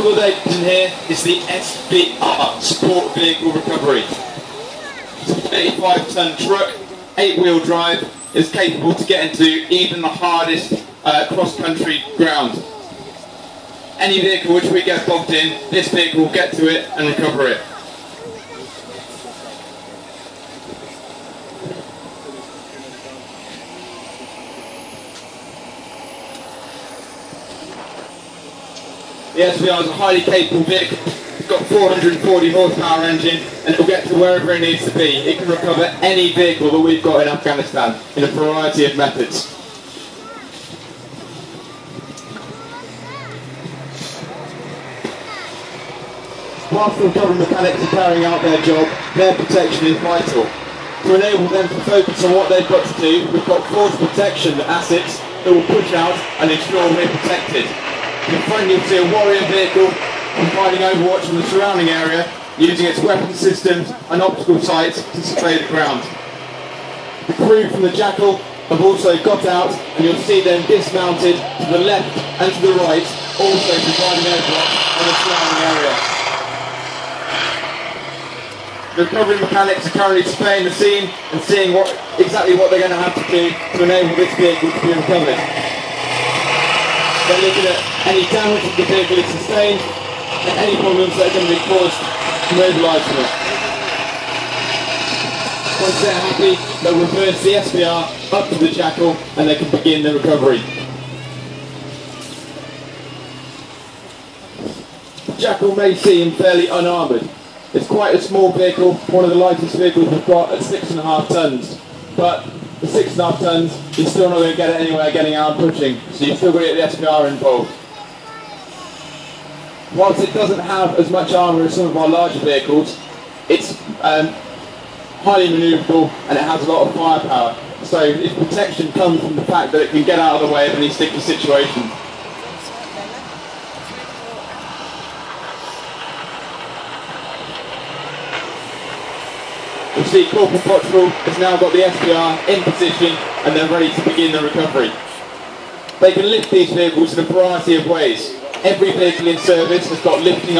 vehicle that they've in here is the SVR, Support Vehicle Recovery. It's a 35 ton truck, 8 wheel drive, is capable to get into even the hardest uh, cross country ground. Any vehicle which we get bogged in, this vehicle will get to it and recover it. The SVR is a highly capable vehicle. It's got 440 horsepower engine and it will get to wherever it needs to be. It can recover any vehicle that we've got in Afghanistan in a variety of methods. Whilst the recovery mechanics are carrying out their job, their protection is vital. To enable them to focus on what they've got to do, we've got force protection assets that will push out and ensure we're protected. Front you'll see a warrior vehicle providing overwatch on the surrounding area using its weapon systems and optical sights to survey the ground. The crew from the Jackal have also got out and you'll see them dismounted to the left and to the right, also providing overwatch on the surrounding area. The recovery mechanics are currently surveying the scene and seeing what exactly what they're going to have to do to enable this vehicle to be recovered. They're looking at any damage that the vehicle has sustained and any problems that are going to be caused to mobilise it. Once they're happy, they'll reverse the SVR up to the Jackal and they can begin the recovery. The Jackal may seem fairly unarmoured, it's quite a small vehicle, one of the lightest vehicles we've got at six and a half tons. But the six and a half tons, you're still not going to get it anywhere getting out and pushing, so you've still got to get the SVR involved. Whilst it doesn't have as much armour as some of our larger vehicles, it's um, highly manoeuvrable and it has a lot of firepower. So its protection comes from the fact that it can get out of the way of any sticky situation. You see Corporal Pottrell has now got the SVR in position and they're ready to begin the recovery. They can lift these vehicles in a variety of ways. Every vehicle in service has got lifting